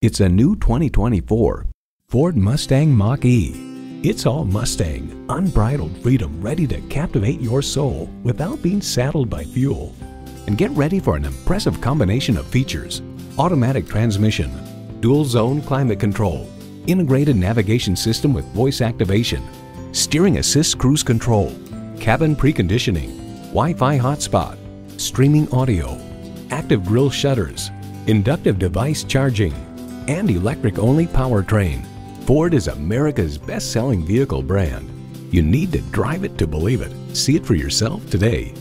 It's a new 2024 Ford Mustang Mach-E. It's all Mustang, unbridled freedom ready to captivate your soul without being saddled by fuel. And get ready for an impressive combination of features. Automatic transmission, dual zone climate control, integrated navigation system with voice activation, steering assist cruise control, cabin preconditioning, Wi-Fi hotspot, streaming audio, active grille shutters, inductive device charging, and electric-only powertrain. Ford is America's best-selling vehicle brand. You need to drive it to believe it. See it for yourself today.